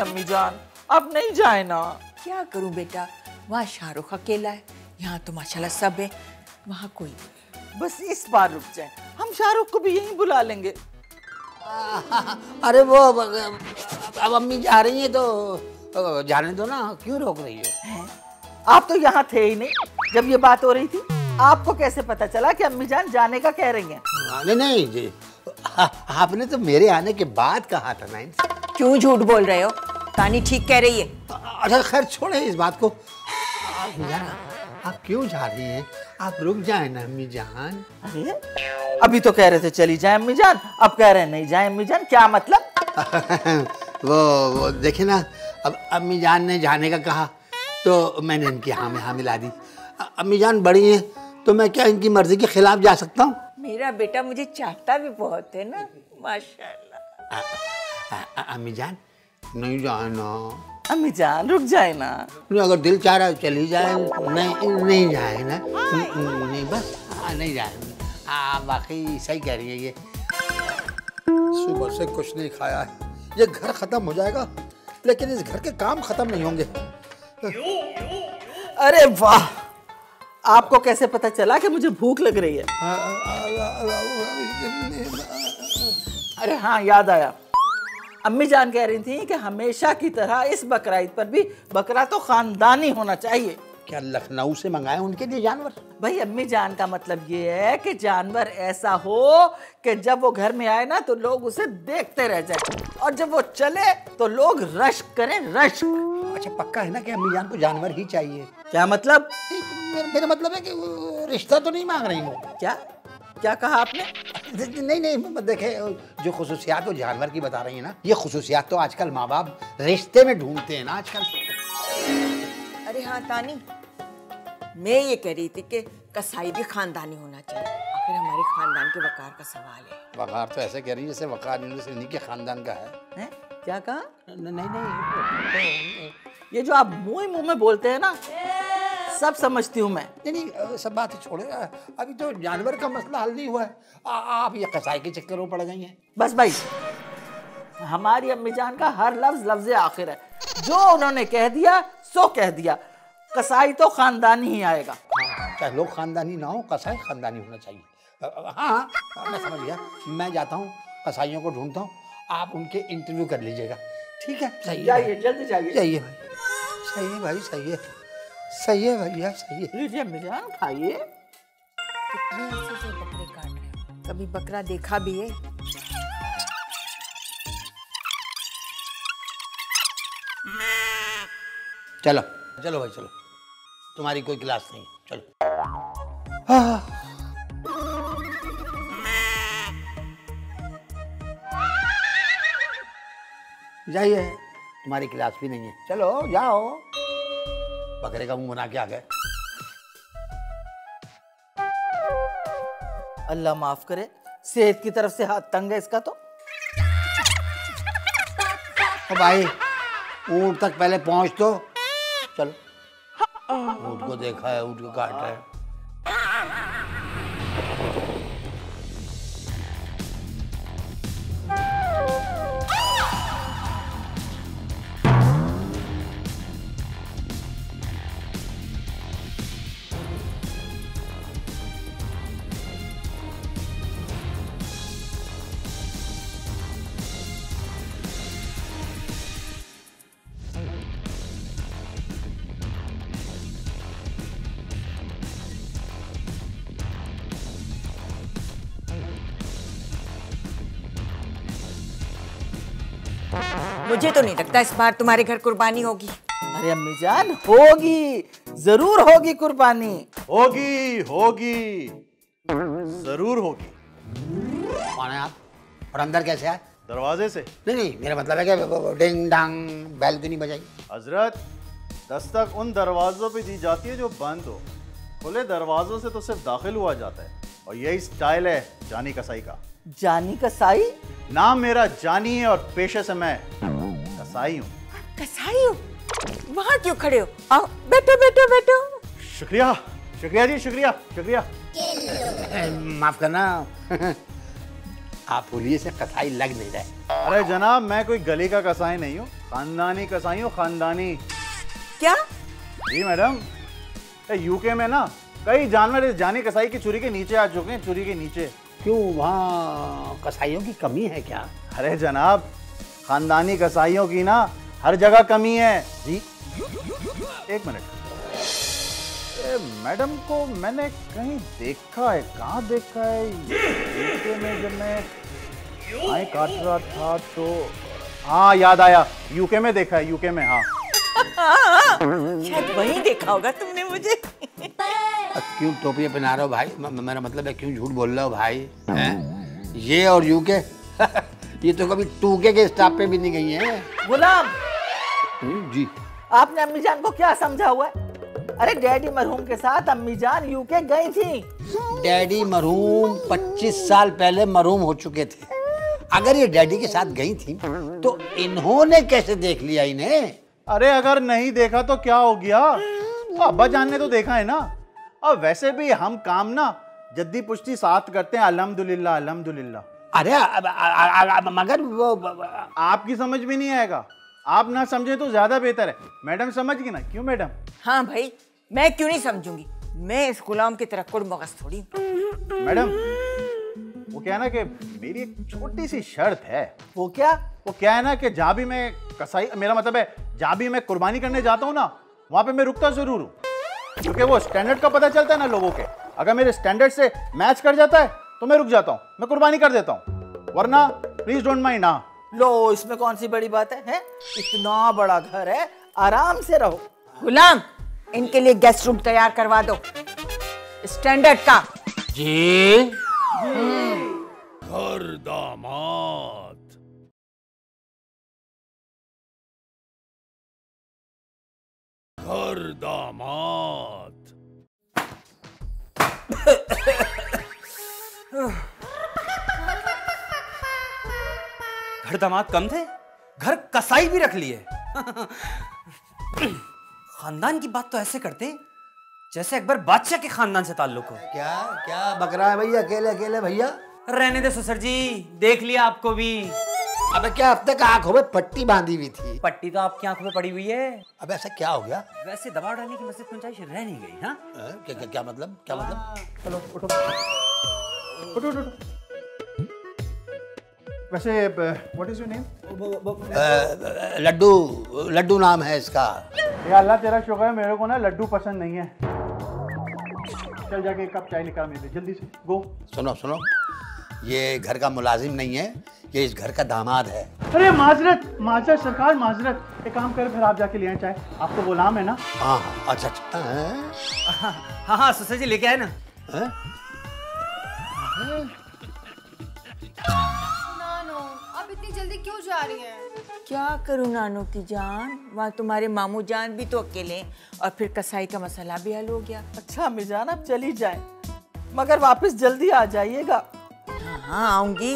अम्मी जान अब नहीं जाए ना। क्या करूँ बेटा? वहाँ शाहरुख अकेला है यहाँ तो माशाल्लाह सब है वहाँ कोई नहीं। बस इस बार रुक जाए हम शाहरुख को भी यहीं बुला लेंगे। अरे वो अब अब अम्मी जा रही है तो जाने दो ना क्यों रोक रही हो? आप तो यहाँ थे ही नहीं जब ये बात हो रही थी आपको कैसे पता चला कि अम्मी जान जाने का कह रही हैं? नहीं नहीं जी आ- आपने तो मेरे आने के बाद कहा था नाइन क्यों झूठ बोल रहे हो? तानी ठीक कह रही है। अच्छा खैर छोड़े इस बात को। आप आप क्यों जा रही हैं? आप रुक जाए ना अम्मी जान। अरे अभी तो कह रहे थे चली जाए अम्मी जान। अब कह रहे हैं नहीं जाए अम्मी जान क्या मतलब? वो वो देखे ना अब अम्मी जान ने जाने का कहा तो मैंने इनकी हाँ में हाँ मिला दी। अम्मी जान बड़ी हैं तो मैं क्या इनकी मर्ज़ी के खिलाफ जा सकता हूँ? मेरा बेटा मुझे चाहता भी बहुत है ना माशाल्लाह। अम्मी जान नहीं जाना अम्मी जान रुक जाए ना नहीं अगर दिल चाह रहा है चली जाए नहीं नहीं जाए ना नहीं बस हाँ, नहीं जाए हाँ वाकई सही कह रही है ये सुबह से कुछ नहीं खाया है ये घर खत्म हो जाएगा लेकिन इस घर के काम खत्म नहीं होंगे अरे वाह आपको कैसे पता चला कि मुझे भूख लग रही है अरे हाँ याद आया अम्मी जान कह रही थी कि हमेशा की तरह इस बकराईद पर भी बकरा तो खानदानी होना चाहिए। क्या लखनऊ से मंगाए उनके लिए जानवर? भाई अम्मी जान का मतलब ये है कि जानवर ऐसा हो कि जब वो घर में आए ना तो लोग उसे देखते रह जाए। और जब वो चले तो लोग रश करें रश। अच्छा पक्का है ना कि अम्मी जान को जानवर ही चाहिए? क्या मतलब? मेरा मतलब है कि रिश्ता तो नहीं मांग रही वो क्या? क्या कहा आपने? नहीं नहीं देखे जो खसूसियात वो जानवर की बता रही है ना ये खसूसियात तो आजकल माँ बाप रिश्ते में ढूंढते हैं ना आजकल। अरे हाँ तानी मैं ये कह रही थी कि कसाई भी खानदानी होना चाहिए। आखिर हमारे खानदान के वकार का सवाल है। वकार तो ऐसे कह रही है जैसे वकार इन्हीं के खानदान का है। हैं? क्या कहा? नहीं नहीं ये जो आप मुँह मुँह में बोलते हैं ना सब समझती हूँ मैं। नहीं नहीं सब बात छोड़े। अभी तो जानवर का मसला हल नहीं हुआ है। आ, आप ये कसाई के चक्कर में पड़ गई हैं। बस भाई हमारी अम्मी जान का हर लफ्ज लफ्ज आखिर है। जो उन्होंने कह दिया सो कह दिया। कसाई तो खानदानी ही आएगा। हाँ, चाहे लोग खानदानी ना हो कसाई खानदानी होना चाहिए। हाँ हाँ, मैं समझ गया। मैं जाता हूँ कसाईयों को ढूंढता हूँ। आप उनके इंटरव्यू कर लीजिएगा। ठीक है? सही जाइए जल्दी जाइए। है भाई। सही है भाई सही है। सही है भैया सही है। लीजिए अम्मी खाइए। कितने ऐसे से बकरे काट रहे हो। कभी बकरा देखा भी है? चलो। चलो भाई चलो। तुम्हारी कोई क्लास नहीं। चलो। जाइए। तुम्हारी क्लास भी नहीं है। चलो जाओ। बकरे का मुँह बना के आ गए अल्लाह माफ़ करे सेहत की तरफ़ से हाथ तंग है इसका तो। ओ भाई ऊँट तक पहले पहुँच तो। चलो। ऊँट को देखा है ऊँट को काट है हैं। मुझे तो नहीं लगता इस बार तुम्हारे घर कुर्बानी होगी। अरे अम्मी जान होगी ज़रूर होगी कुर्बानी। होगी होगी ज़रूर होगी। कौन है आप? और अंदर कैसे आए दरवाजे से। नहीं नहीं मेरा मतलब है कि डिंग डांग बैल तो नहीं बजाई। हज़रत दस्तक उन दरवाजों पे दी जाती है जो बंद हो। खुले दरवाजों से तो सिर्फ़ दाखिल हुआ जाता है। और यही स्टाइल है जानी कसाई का। जानी कसाई? नाम मेरा जानी है और पेशे से मैं कसाई हूँ। कसाई हो? वहाँ क्यों खड़े हो? आओ बैठो बैठो बैठो। शुक्रिया शुक्रिया जी शुक्रिया शुक्रिया। माफ़ करना। आप बोलिए से कसाई लग नहीं रहे अरे जनाब मैं कोई गली का कसाई नहीं हूँ। खानदानी कसाई हूँ खानदानी। क्या? जी मैडम। यूके में ना कई जानवर इस जानी कसाई की छुरी के नीचे आ चुके हैं छुरी के नीचे। क्यों वहाँ कसाईयों की कमी है क्या? अरे जनाब खानदानी कसाईयों की ना हर जगह कमी है। जी? एक मिनट। मैडम को मैंने कहीं देखा है कहाँ देखा है? यूके में जब मैं आए काट रहा था तो हाँ याद आया। यूके में देखा है यूके में हाँ। शायद वहीं देखा होगा तुमने मुझे। क्यों टोपी पहना रहे हो भाई? म- म- मेरा मतलब है क्यों झूठ बोल रहे हो भाई? हैं? ये और यू के ये तो कभी टूके के स्टाफ पे भी नहीं गई है। गुलाम! हम्म, जी। आपने अम्मी जान को क्या समझा हुआ है? अरे डैडी मरहूम के साथ अम्मी जान यूके गई थी। डैडी मरहूम 25 साल पहले मरहूम हो चुके थे। अगर ये डैडी के साथ गई थी तो इन्होंने कैसे देख लिया इन्हें? अरे अगर नहीं देखा तो क्या हो गया? वो अब्बा जान ने तो देखा है ना। और वैसे भी हम काम ना जद्दी पुश्ती साथ करते हैं अल्हम्दुलिल्लाह अल्हम्दुलिल्लाह। अरे अब- अब- अब- अब- मगर वो आपकी समझ में नहीं आएगा। आप ना समझे तो ज़्यादा बेहतर है। मैडम समझ गई ना? क्यों मैडम? हाँ भाई मैं क्यों नहीं समझूँगी? मैं इस गुलाम की तरह कुड़मगस थोड़ी मैडम वो क्या है ना कि मेरी एक छोटी सी शर्त है। वो क्या? वो क्या है ना कि जहाँ भी मैं कसाई मेरा मतलब है जहाँ भी मैं कुर्बानी करने जाता हूँ ना वहाँ पे मैं रुकता ज़रूर हूँ। क्योंकि वो स्टैंडर्ड का पता चलता है ना लोगों के। अगर मेरे स्टैंडर्ड से मैच कर जाता है तो मैं रुक जाता हूँ मैं कुर्बानी कर देता हूँ। वरना प्लीज़ डोंट माइंड ना लो इसमें कौन सी बड़ी बात है, है? इतना बड़ा घर है आराम से रहो। गुलाम इनके लिए गेस्ट रूम तैयार करवा दो। स्टैंडर्ड का। जी। घर दामाद। घर दामाद। घर दामाद कम थे? घर कसाई भी रख लिए। खानदान की बात तो ऐसे करते जैसे अकबर बादशाह के खानदान से ताल्लुक हो। क्या क्या बकरा है भैया? अकेले अकेले भैया? रहने दे ससुर जी देख लिया आपको भी। अबे क्या अब तक आँखों में पट्टी बांधी हुई थी? पट्टी तो आपकी आँखों में पड़ी हुई है। अब ऐसा क्या हो गया? वैसे दबाव डालने की मस्जिद गुंजाइश रह नहीं गई हाँ? क्या, क्या क्या मतलब क्या मतलब? चलो उठो। उठो उठो उठो। वैसे what is your name Laddu Laddu नाम है इसका। या अल्लाह तेरा शुक्र है मेरे को ना लड्डू पसंद नहीं है। चल जाके एक कप चाय निकाल मेरे जल्दी से गो सुनो सुनो। ये घर का मुलाजिम नहीं है ये इस घर का दामाद है। अरे माजरत माजरत सरकार माजरत। एक काम कर फिर आप जाके ले आए चाय। आप तो गुलाम है ना? हाँ हाँ अच्छा अच्छा। हाँ, हाँ हाँ ससुर जी लेके आए ना। हाँ? नानो आप इतनी जल्दी क्यों जा रही हैं? क्या करूँ नानो की जान? वहाँ तुम्हारे मामू जान भी तो अकेले हैं और फिर कसाई का मसाला भी हल हो गया। अच्छा अम्मी जान अब चली जाए मगर वापस जल्दी आ जाइएगा। हाँ हाँ आऊँगी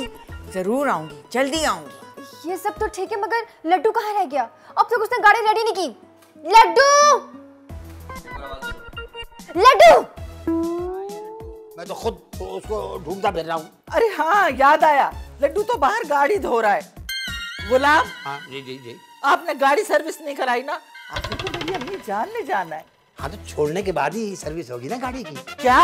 ज़रूर आऊँगी जल्दी आऊँगी। ये सब तो ठीक है मगर लड्डू कहाँ रह गया? अब तक उसने गाड़ी रेडी नहीं की। लड्डू! लड्डू! मैं तो खुद उसको ढूंढता फिर रहा हूँ। अरे हाँ याद आया। लड्डू तो बाहर गाड़ी धो रहा है। गुलाम हाँ जी जी जी। आपने गाड़ी सर्विस नहीं कराई ना? आपने तो मेरी अम्मी जान ले जाना है। हाँ तो छोड़ने के बाद ही सर्विस होगी ना गाड़ी की। क्या?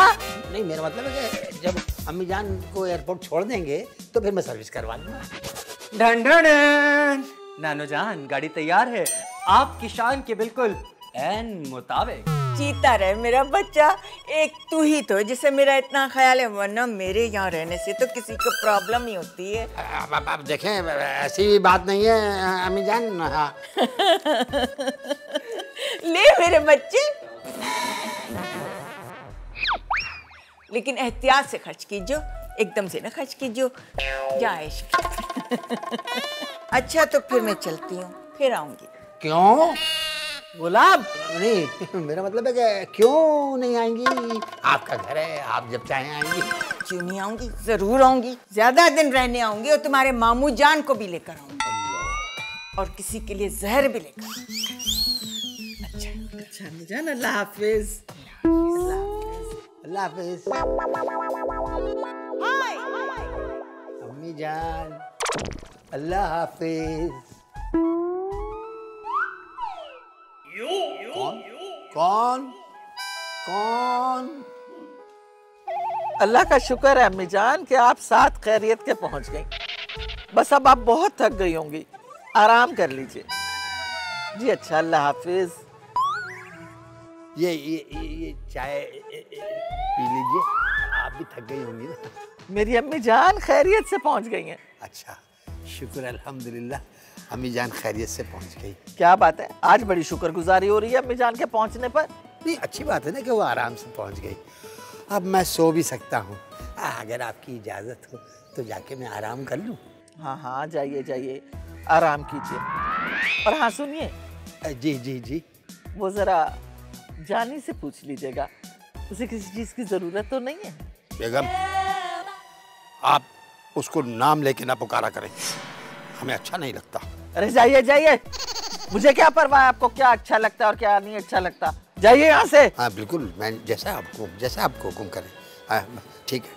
नहीं मेरा मतलब है कि जब अम्मी जान को एयरपोर्ट छोड़ देंगे तो फिर मैं सर्विस करवा लूँगा। नानो जान गाड़ी तैयार है। आप किसान के बिल्कुल एन मुताबिक। जीता रहे मेरा बच्चा एक तू ही तो जिसे मेरा इतना ख्याल है वरना मेरे यहाँ रहने से तो किसी को प्रॉब्लम ही होती है। अब, अब, अब देखें ऐसी बात नहीं है अम्मी जान हाँ। ले मेरे बच्चे। लेकिन एहतियात से खर्च कीजियो एकदम से ना खर्च कीजियो। जायश। अच्छा तो फिर मैं चलती हूँ फिर आऊँगी। क्यों? गुलाम नहीं मेरा मतलब है कि क्यों नहीं आएँगी? आपका घर है आप जब चाहें आएँगी। क्यों नहीं आऊँगी ज़रूर आऊँगी। ज़्यादा दिन रहने आऊँगी और तुम्हारे मामू जान को भी लेकर आऊँगी। और किसी के लिए जहर भी लेकर। अच्छा अम्मी जान अल्लाह हाफिज। अल्लाह हाफिज। अम्मी जान। अल्लाह हाफिज। कौन कौन कौन अल्लाह का शुक्र है अम्मी जान कि आप साथ खैरियत के पहुँच गई। बस अब आप बहुत थक गई होंगी। आराम कर लीजिए। जी अच्छा अल्लाह हाफिज। ये ये ये, ये चाय पी लीजिए। आप भी थक गई होंगी ना। मेरी अम्मी जान खैरियत से पहुँच गई हैं। अच्छा शुक्र अल्हम्दुलिल्लाह। अम्मी जान खैरियत से पहुँच गई। क्या बात है? आज बड़ी शुक्रगुजारी हो रही है अम्मी जान के पहुँचने पर। नहीं अच्छी बात है ना कि वो आराम से पहुँच गई। अब मैं सो भी सकता हूँ। अगर आपकी इजाज़त हो तो जाके मैं आराम कर लूँ। हाँ हाँ जाइए जाइए। आराम कीजिए। और हाँ सुनिए। जी जी जी। वो ज़रा जानी से पूछ लीजिएगा। उसे किसी चीज़ की ज़रूरत तो नहीं है? बेगम आप उसको नाम लेके ना पुकारा करें। हमें अच्छा नहीं लगता। अरे जाइए जाइए। मुझे क्या परवाह आपको? क्या अच्छा लगता है और क्या नहीं अच्छा लगता? जाइए यहाँ से। हाँ बिल्कुल मैं जैसा आपको जैसा आपको हुक्म करें। हाँ ठीक है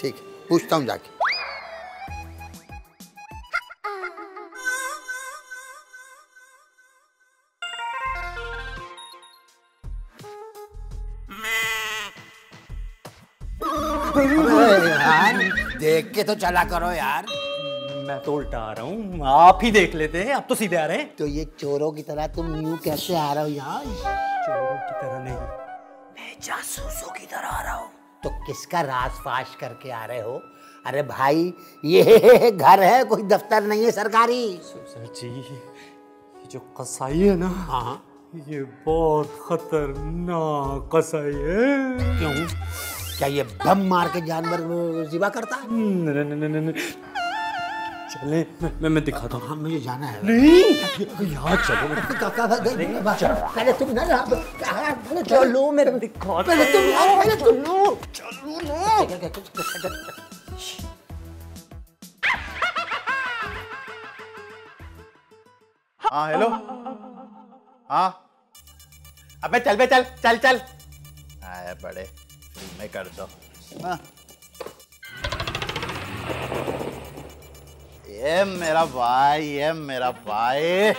ठीक है पूछता हूँ जाके। देख के तो चला करो यार। मैं तो उल्टा आ रहा हूँ। आप ही देख लेते हैं आप तो सीधे आ रहे हैं। तो ये चोरों की तरह तुम यूँ कैसे आ रहे हो यहाँ? चोरों की तरह नहीं। मैं जासूसों की तरह आ रहा हूँ। तो किसका राज फाश करके आ रहे हो? अरे भाई ये घर है कोई दफ्तर नहीं है सरकारी। सर जी ये जो कसाई है ना हाँ ये बहुत खतरनाक कसाई है। क्यों? क्या ये बम मार के जानवर जिबा करता? है चले। मैं मैं, दिखाता हूँ हाँ मुझे जाना है। नहीं। यहाँ चलो। पहले तुम ना पहले चलो पहले तुम आओ, पहले तुम लो चलो हाँ हेलो हाँ? अबे चल बे चल चल चल। आए बड़े मैं कर दो। हाँ। ये मेरा भाई, ये मेरा भाई।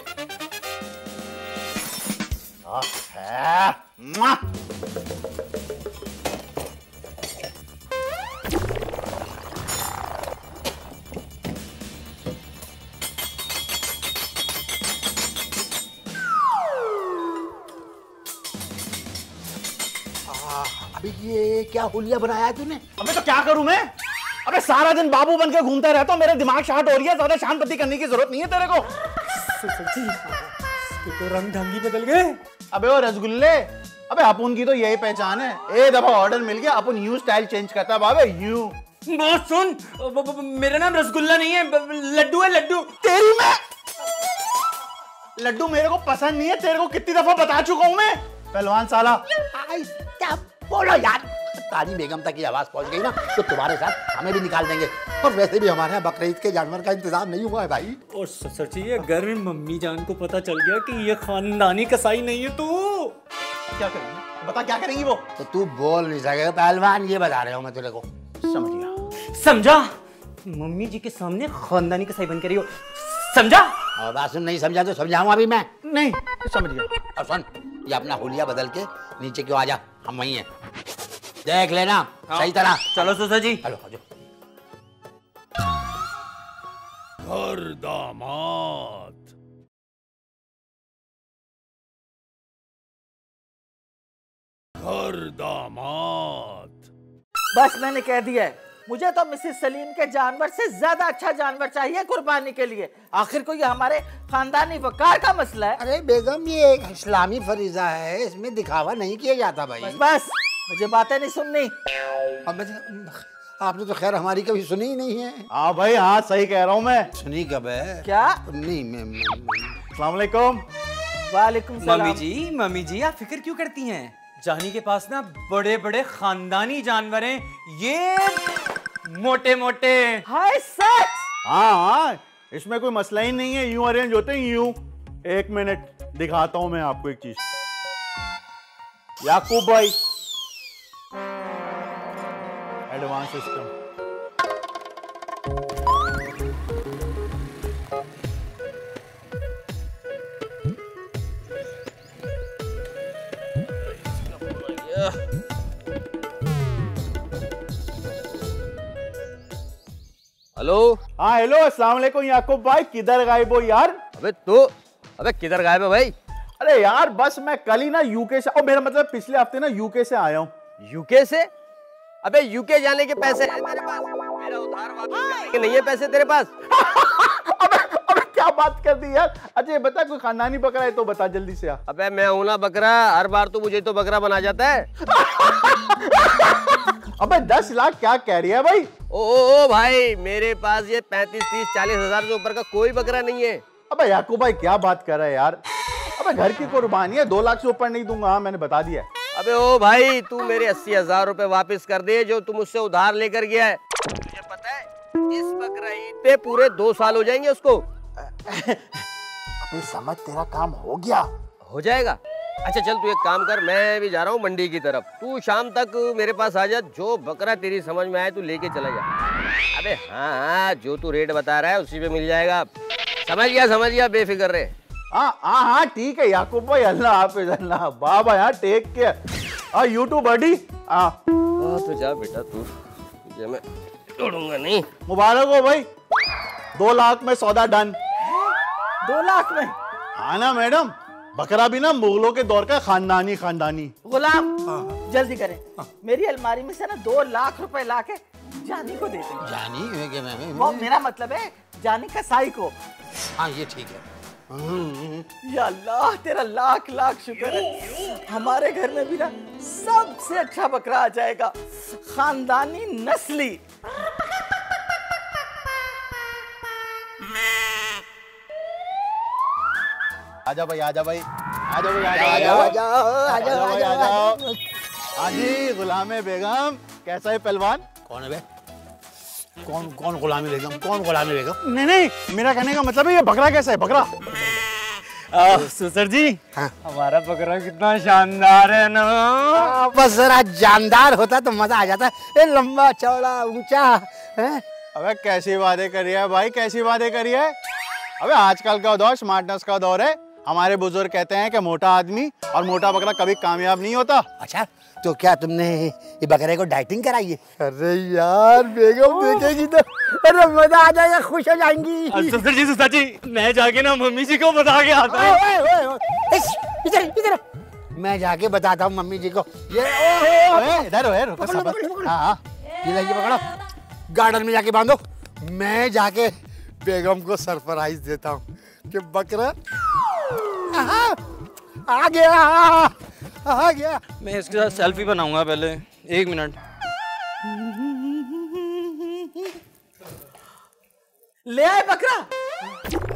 अभी ये क्या होलिया बनाया है तूने? अबे तो क्या करूँ मैं? अबे सारा दिन बाबू बन के घूमता रहता हूँ मेरे दिमाग शार्ट हो रही है ज़्यादा शांत करने की ज़रूरत नहीं है तेरे को। तो रंग ढंगी बदल गए। अबे वो रसगुल्ले अबे अपन की तो यही पहचान है। एक दफ़ा ऑर्डर मिल गया अपन यूँ स्टाइल चेंज करता है बाबे यूँ बॉस सुन ब- ब- ब- मेरा नाम रसगुल्ला नहीं है लड्डू है लड्डू। तेरी मैं लड्डू मेरे को पसंद नहीं है तेरे को कितनी दफ़ा बता चुका हूँ मैं। पहलवान साला। क्या बोलो यार? तानी बेगम तक की आवाज़ पहुँच गई ना तो तुम्हारे साथ हमें भी निकाल देंगे। और वैसे भी हमारे यहाँ बकरीद के जानवर का इंतज़ाम नहीं हुआ है भाई। और स- सर जी अगर मम्मी जान को पता चल गया कि ये खानदानी कसाई नहीं है तो। क्या करेंगी? बता क्या करेंगी वो? तो तू बोल नहीं सकेगा पहलवान ये बता रहे हो मैं तेरे को। समझ गया समझा? मम्मी जी के सामने खानदानी कसाई बन के रही हो। समझा? और बात सुन नहीं समझा तो समझाऊं अभी मैं। नहीं। समझ गया और सुन ये अपना हुलिया बदल के नीचे क्यों आ जा? हम वहीं हैं। देख लेना। हाँ। सही तरह। चलो सुसर जी। हेलो आ घर दामाद। घर दामाद। बस मैंने कह दिया है। मुझे तो मिसेस सलीम के जानवर से ज़्यादा अच्छा जानवर चाहिए कुर्बानी के लिए। आखिर को ये हमारे खानदानी वकार का मसला है? अरे बेगम ये एक इस्लामी फरीजा है। इसमें दिखावा नहीं किया जाता भाई। बस बस। मुझे बातें नहीं सुननी। अब आपने तो खैर हमारी कभी सुनी ही नहीं है। हाँ भाई हाँ सही कह रहा हूँ मैं। सुनी कब है? क्या? नहीं मैं, मैं, वालेकुम। मम्मी जी मम्मी जी आप फ़िक्र क्यों करती हैं? जानी के पास ना बड़े बड़े खानदानी जानवर हैं। ये मोटे मोटे। हाय सच? हाँ हाँ इसमें कोई मसला ही नहीं है। यूँ अरेंज होते हैं यूँ। एक मिनट दिखाता हूँ मैं आपको एक चीज़। याकूब भाई एडवांस सिस्टम हेलो हाँ हेलो अस्सलाम वालेकुम। याकूब भाई किधर गायब हो यार? अबे तो अबे किधर गायब है भाई? अरे यार बस मैं कल ही ना यूके से और मेरा मतलब पिछले हफ़्ते ना यूके से आया हूँ। यूके से? अबे यूके जाने के पैसे हैं तेरे पास। मेरा उधार वापस करने के नहीं है पैसे तेरे पास। अबे अबे क्या बात कर दी यार। अच्छा बता कोई खानदानी बकरा है तो बता जल्दी से आ। अबे मैं हूँ ना बकरा। हर बार तो मुझे तो बकरा बना जाता है। अबे दस लाख क्या कह रही है भाई? ओ ओ ओ भाई मेरे पास ये पैंतीस तीस चालीस हज़ार से ऊपर का कोई बकरा नहीं है। अबे याकूब भाई क्या बात कर रहा है यार? अबे घर की कुर्बानी है दो लाख से ऊपर नहीं दूँगा। हाँ मैंने बता दिया अबे ओ भाई तू मेरे अस्सी हज़ार रूपए वापिस कर दे जो तुम उससे उधार लेकर गया है। तुझे पता है इस बकरा पे पूरे दो साल हो जाएँगे उसको। अबे समझ तेरा काम हो गया। हो जाएगा। अच्छा चल तू एक काम कर मैं भी जा रहा हूँ मंडी की तरफ़। तू शाम तक मेरे पास आ जा जो बकरा तेरी समझ में आए तू लेके चला जा। अबे हाँ हाँ जो तू रेट बता रहा है उसी पे मिल जाएगा। समझ गया समझ गया बेफिक्र रहे। हाँ हाँ हाँ ठीक है याकूब भाई अल्लाह हाफिज अल्लाह बाबा यार टेक केयर हाँ यूट्यूब बडी हाँ हाँ तो जा बेटा तू। तुझे मैं छोड़ूँगा नहीं। मुबारक हो भाई। दो लाख में सौदा डन। दो लाख में? हाँ ना मैडम। बकरा भी ना मुगलों के दौर का खानदानी खानदानी। गुलाम जल्दी करें। मेरी अलमारी में से ना दो लाख रुपए ला के जानी को दे दें जानी? है कि मेरा मतलब है जानी कसाई को। हाँ ये ठीक है। या अल्लाह तेरा लाख लाख शुक्र है। हमारे घर में भी ना सबसे अच्छा बकरा आ जाएगा खानदानी नस्ली। आजा भाई आजा भाई। आजा भाई आजा आजा आजा। भाई आजा हाँ जी गुलामे बेगम कैसा है पहलवान? कौन है बे? कौन कौन गुलामी बेगम कौन गुलामी बेगम नहीं नहीं मेरा कहने का मतलब है ये बकरा कैसा है? बकरा। सुसर जी हमारा बकरा कितना शानदार है ना? आ, बस जरा जानदार होता तो मज़ा आ जाता। ए लंबा चौड़ा ऊँचा अबे कैसी बातें करी है भाई कैसी बातें करी है? अबे आजकल का दौर स्मार्टनेस का दौर है। हमारे बुज़ुर्ग कहते हैं कि मोटा आदमी और मोटा बकरा कभी कामयाब नहीं होता। अच्छा तो क्या तुमने ये बकरे को डाइटिंग कराई है? अरे यार बेगम देखेगी तो। अरे मज़ा आ जाएगा खुश हो जाएँगी। सुसर जी सुसर जी मैं जाके ना मम्मी जी को बता के आता हूँ। इधर इधर। मैं जाके बताता हूँ मम्मी जी को। ये इधर हो, ये लीजिए पकड़ो। गार्डन में जाके बांधो। मैं जाके बेगम को सरप्राइज़ देता हूँ कि बकरा आ गया। आ गया। मैं इसके साथ सेल्फी बनाऊँगा पहले। एक मिनट। ले आए बकरा।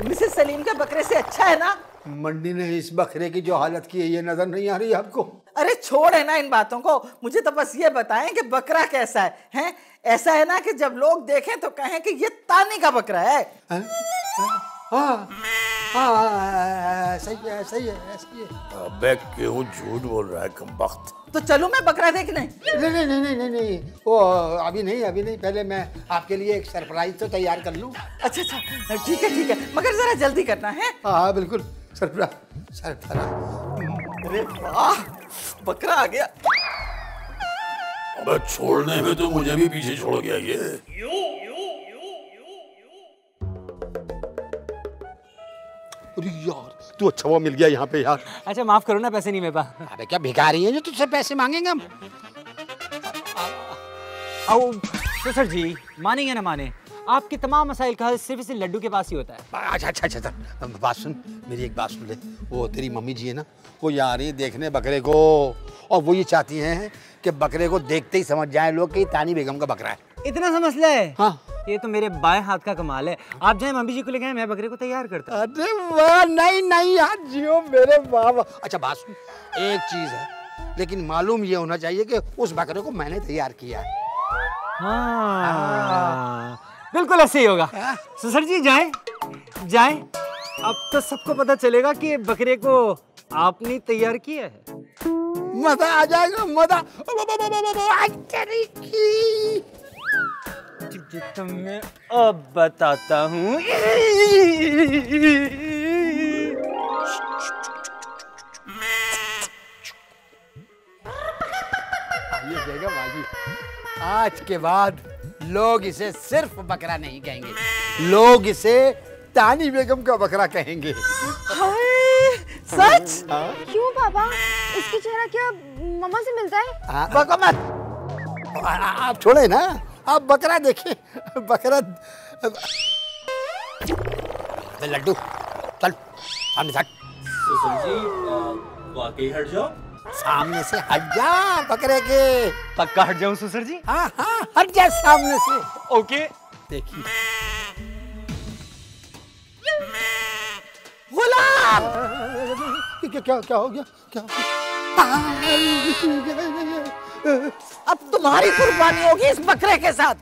मिसेस सलीम के बकरे से अच्छा है ना? मंडी ने इस बकरे की जो हालत की है ये नज़र नहीं आ रही आपको? अरे छोड़ है ना इन बातों को। मुझे तो बस ये बताएँ कि बकरा कैसा है हैं? ऐसा है ना कि जब लोग देखें तो कहें कि ये तानी का बकरा है। हैं? हाँ। हाँ सही है सही है सही है अबे क्यों झूठ बोल रहा है कम वक्त तो चलूँ मैं बकरा देखने नहीं? नहीं नहीं नहीं नहीं नहीं वो अभी नहीं अभी नहीं पहले मैं आपके लिए एक सरप्राइज़ तो तैयार कर लूँ। अच्छा अच्छा ठीक है ठीक है मगर जरा जल्दी करना है? हाँ हाँ बिल्कुल सरप्राइज़ सरप्राइज़ अरे वाह बकरा आ गया। अबे छोड़ने में तो मुझे भी पीछे छोड़ गया ये। अरे यार तू अच्छा हुआ मिल गया यहाँ पे यार। अच्छा माफ़ करो ना पैसे नहीं मेरे पास। अबे क्या भिखारी है जो तुझसे पैसे मांगेंगे हम? आओ सुसर जी मानेंगे ना माने आपके तमाम मसाइल का हल सिर्फ़ इस लड्डू के पास ही होता है। अच्छा अच्छा अच्छा अच्छा बात सुन मेरी एक बात सुन ले। वो तेरी मम्मी जी है ना वो यहाँ आ रही है देखने बकरे को और वो ये चाहती हैं कि बकरे को देखते ही समझ जाए लोग कि तानी बेगम का बकरा है। इतना सा मसला है हाँ। ये तो मेरे बाएँ हाथ का कमाल है। आप जाए मम्मी जी को ले गए मैं बकरे को तैयार करता अरे वाह नहीं नहीं यार जियो मेरे बाबा अच्छा बात सुन एक चीज़ है लेकिन मालूम ये होना चाहिए कि उस बकरे को मैंने तैयार किया है। हाँ बिल्कुल ऐसे ही होगा। सुसर जी जाए जाए। अब तो सबको पता चलेगा कि बकरे को आपने तैयार किया है। मज़ा आ जाएगा मज़ा। की तो मैं अब बताता हूँ। आजी आज के बाद लोग इसे सिर्फ़ बकरा नहीं कहेंगे। लोग इसे तानी बेगम का बकरा कहेंगे। सच? क्यों पापा इसकी चेहरा क्या मम्मा से मिलता है? हाँ, बको मत। आ- आ- आप छोड़े ना। आप बकरा देखिए बकरा अबे लड्डू चल सामने हट। वाकई हट जाओ। सामने से हट जा बकरे के। पक्का हट जाऊँ ससुर जी? हाँ हाँ हट जा सामने से। ओके। देखिए। गुलाम क्या क्या क्या हो गया? क्या अब तुम्हारी कुर्बानी होगी इस बकरे के साथ।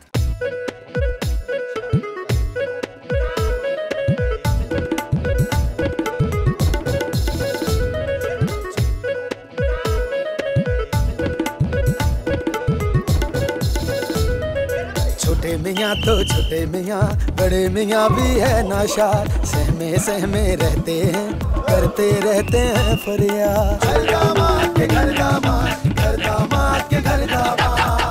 छोटे मियाँ तो छोटे मियाँ बड़े मियाँ भी है नाशा सहमे सहमे रहते हैं करते रहते हैं फरियाद। घर दामाद घर दामाद घर दामाद के घर दामाद